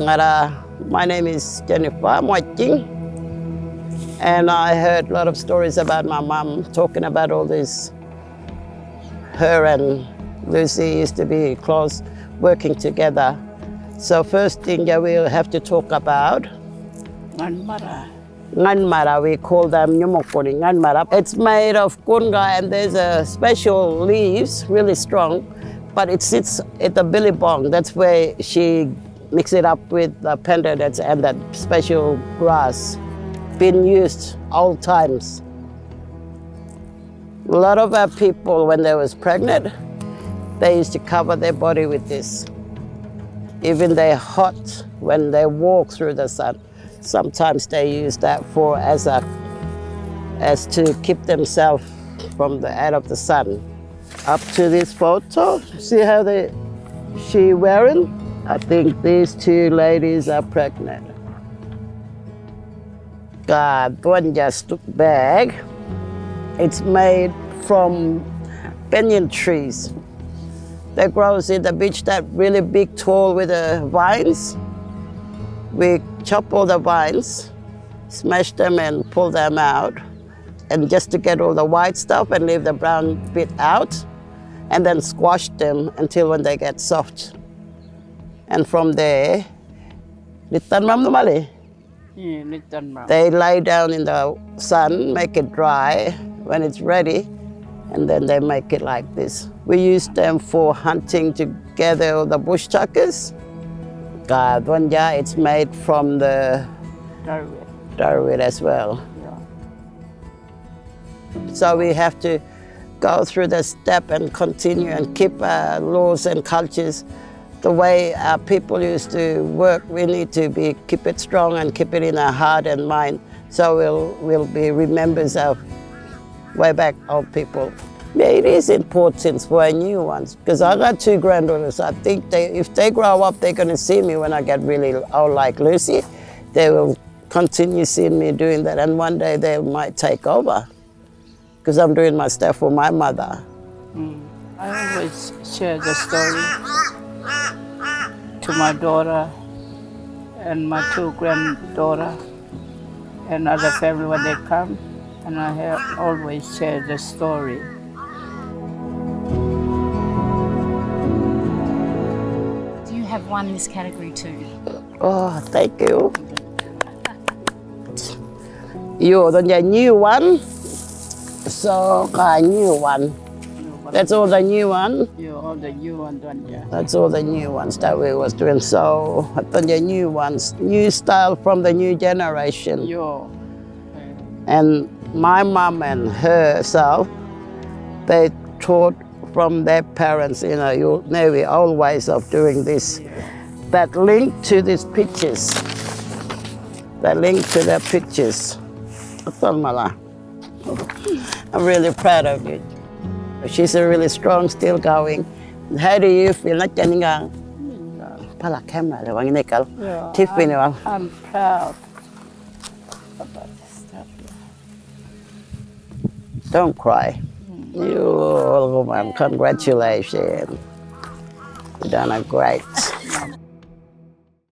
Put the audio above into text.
Ngara. My name is Jennifer Moiting. And I heard a lot of stories about my mum talking about all this. Her and Lucy used to be close, working together. So first thing that we'll have to talk about, Nganmara. nganmara, we call them nyumokori nganmara. It's made of kunga and there's a special leaves, really strong, but it sits at the billabong. That's where she mix it up with the penda that's and that special grass. Been used all times. A lot of our people, when they was pregnant, they used to cover their body with this. Even they're hot when they walk through the sun. Sometimes they use that for as a as to keep themselves from the out of the sun. Up to this photo, see how they she wearing? I think these two ladies are pregnant. God, just bag. It's made from banyan trees that grows in the beach that really big tall with the vines. We chop all the vines, smash them and pull them out, and just to get all the white stuff and leave the brown bit out, and then squash them until when they get soft. And from there, litan mam mali. Ni litan ma. They lay down in the sun, make it dry. When it's ready, and then they make it like this. We use them for hunting to gather all the bush tuckers. Gadwanya, it's made from the darwit as well. Yeah. So we have to go through the step and continue and keep our laws and cultures the way our people used to work. We need to be keep it strong and keep it in our heart and mind. So we'll we'll be remembers of way back old people. Yeah, it is important for our new ones because I got two granddaughters. I think they, if they grow up, they're going to see me when I get really old, like Lucy. They will continue seeing me doing that, and one day they might take over because I'm doing my stuff for my mother. Mm. I always share the story to my daughter and my two granddaughter and other family when they come, and I have always share the story. Do you have won this category too? Oh, thank you. You're the new one, so a new one. That's all the new one. You all the you and done yeah. That's all the new ones that we was doing. So the new ones, new style from the new generation. You. And my mom and herself, they taught from their parents, you know, you know, the old ways of doing this. That link to these pictures, that link to their pictures. I'm really proud of you. She's a really strong, still going. How do you feel? Not getting a hmm. pala camera, the one nickel. Tiffany, I'm, proud about this stuff. don't cry. Hmm. You, woman, congratulations. You done a great.